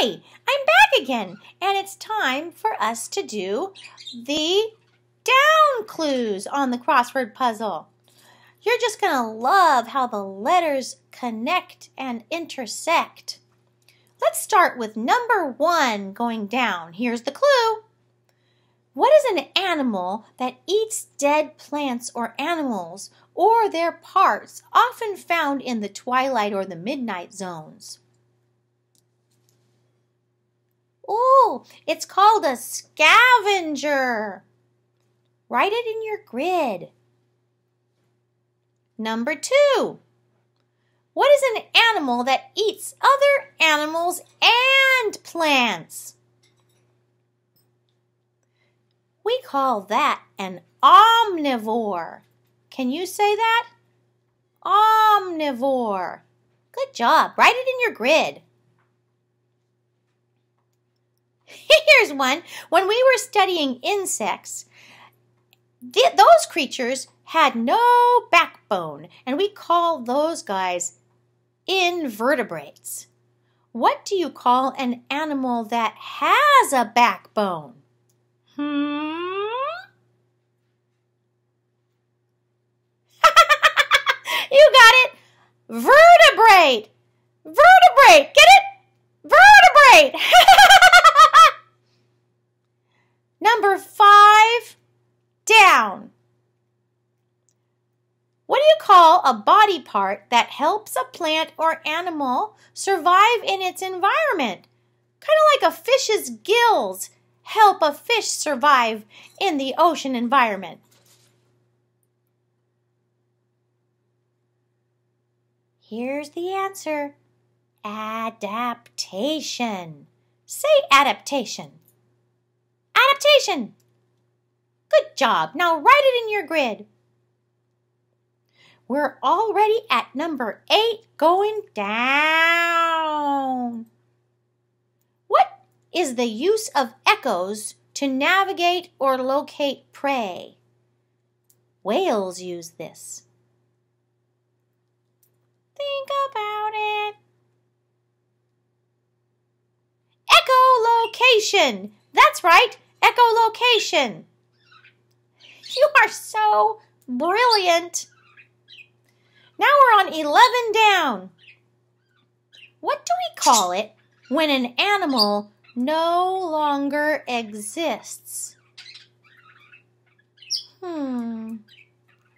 Hi, I'm back again, and it's time for us to do the down clues on the crossword puzzle. You're just going to love how the letters connect and intersect. Let's start with number one going down. Here's the clue. What is an animal that eats dead plants or animals or their parts, often found in the twilight or the midnight zones? It's called a scavenger. Write it in your grid. Number two. What is an animal that eats other animals and plants? We call that an omnivore. Can you say that? Omnivore. Good job. Write it in your grid. Here's one. When we were studying insects, th- those creatures had no backbone, and we call those guys invertebrates. What do you call an animal that has a backbone? Hmm? you got it! Vertebrate! Vertebrate! Get it? Vertebrate! Number five, down. What do you call a body part that helps a plant or animal survive in its environment? Kind of like a fish's gills help a fish survive in the ocean environment. Here's the answer adaptation. Say adaptation. Good job. Now write it in your grid. We're already at number eight going down. What is the use of echoes to navigate or locate prey? Whales use this. Think about it. Echolocation. That's right, echolocation. You are so brilliant. Now we're on 11 down. What do we call it when an animal no longer exists? Hmm.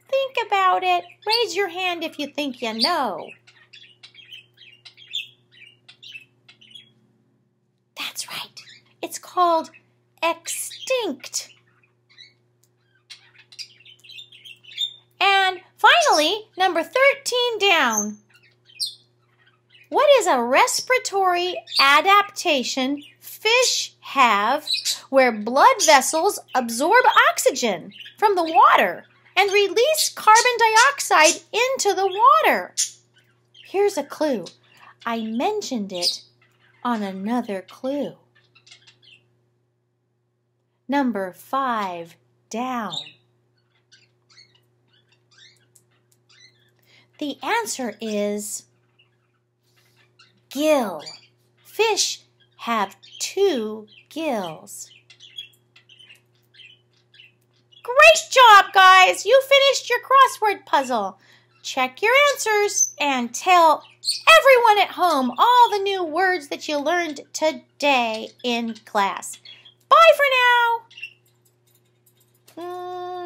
Think about it. Raise your hand if you think you know. That's right. It's called extinct. And finally, number 13 down. What is a respiratory adaptation fish have where blood vessels absorb oxygen from the water and release carbon dioxide into the water? Here's a clue. I mentioned it on another clue. Number five, down. The answer is gill. Fish have two gills. Great job, guys! You finished your crossword puzzle. Check your answers and tell everyone at home all the new words that you learned today in class. Bye for now! Mm.